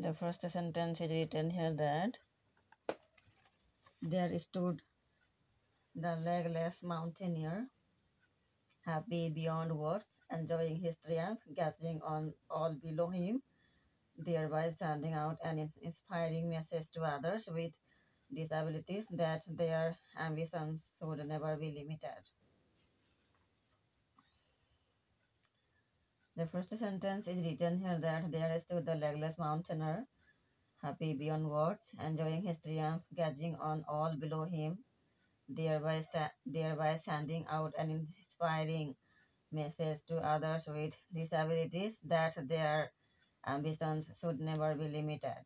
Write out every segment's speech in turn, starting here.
The first sentence is written here that there stood the legless mountaineer, happy beyond words, enjoying his triumph, gazing on all below him, thereby sending out an inspiring message to others with disabilities that their ambitions should never be limited. The first sentence is written here that there stood the legless mountaineer, happy beyond words, enjoying his triumph, gazing on all below him, thereby, thereby sending out an inspiring message to others with disabilities that their ambitions should never be limited.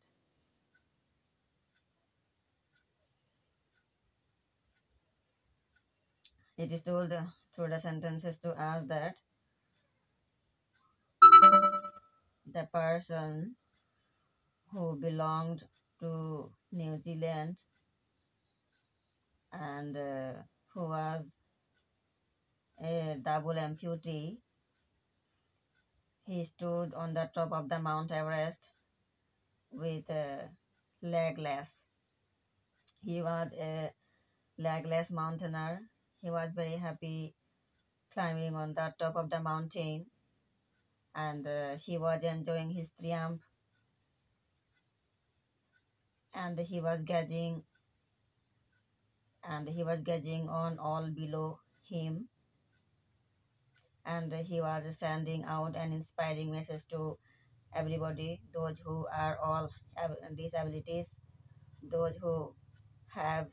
It is told through the sentences to us that the person who belonged to New Zealand and uh, who was a double amputee. He stood on the top of the Mount Everest with a legless. He was a legless mountaineer. He was very happy climbing on the top of the mountain and uh, he was enjoying his triumph. And he was gazing and he was gazing on all below him. And he was sending out an inspiring message to everybody those who are all disabilities those who have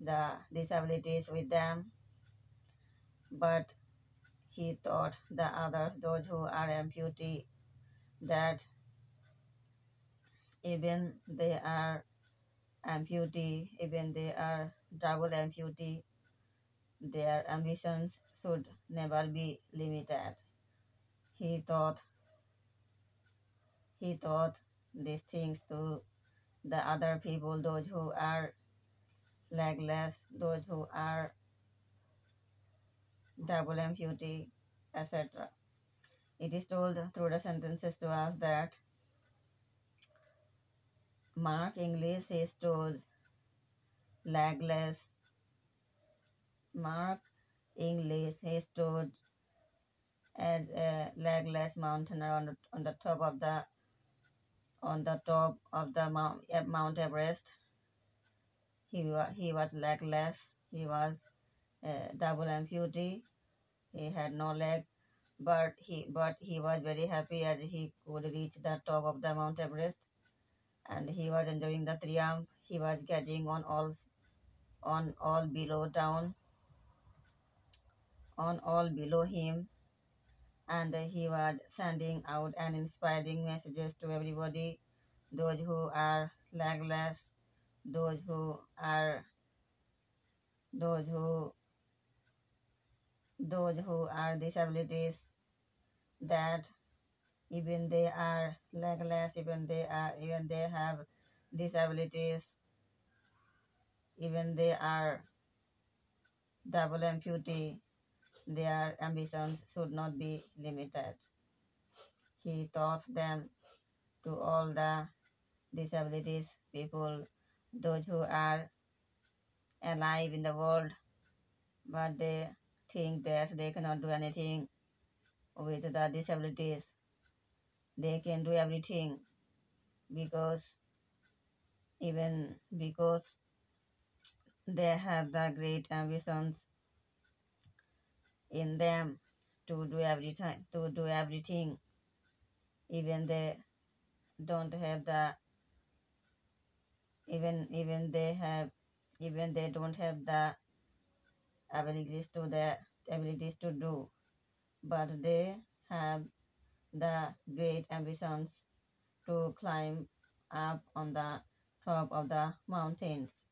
the disabilities with them. But he taught the others, those who are amputee, that even they are amputee, even they are double amputee, their ambitions should never be limited. He taught he taught these things to the other people, those who are legless, those who are double amputee, etc. It is told through the sentences to us that Mark Inglis is told legless. Mark Inglis is told as a legless mountaineer on the, on the top of the on the top of the Mount, Mount Everest. He, he was legless. He was double amputee he had no leg, but he but he was very happy as he could reach the top of the Mount Everest, and he was enjoying the triumph. He was gazing on all on all below down on all below him. And he was sending out an inspiring messages to everybody. Those who are legless those who are those who those who are disabilities that even they are legless even they are even they have disabilities even they are double amputee their ambitions should not be limited. He taught them to all the disabilities people those who are alive in the world but they think that they cannot do anything with the disabilities. They can do everything because even because they have the great ambitions in them to do every time to do everything even they don't have the even even they have even they don't have the abilities to the abilities to do, but they have the great ambitions to climb up on the top of the mountains.